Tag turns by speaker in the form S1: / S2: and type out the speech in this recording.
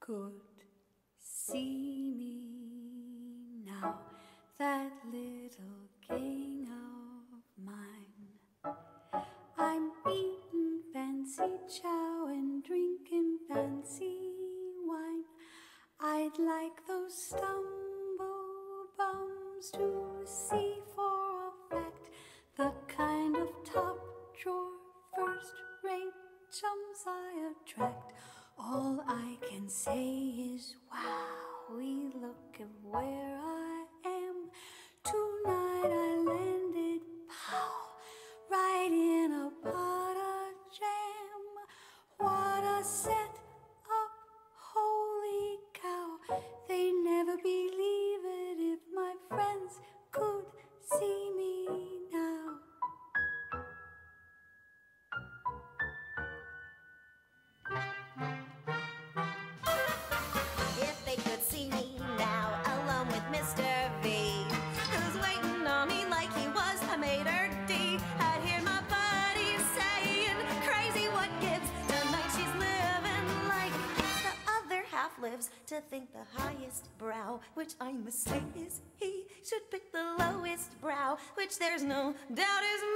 S1: could see me now, that little king of mine. I'm eating fancy chow and drinking fancy wine. I'd like those stumble bums to see for a fact the kind of top drawer first rate chums I attract. All I can say is, wow, we look at where I am. Tonight I landed, pow, right in a pot of jam. What a
S2: lives. To think the highest brow, which I must say is he, should pick the lowest brow, which there's no doubt is me.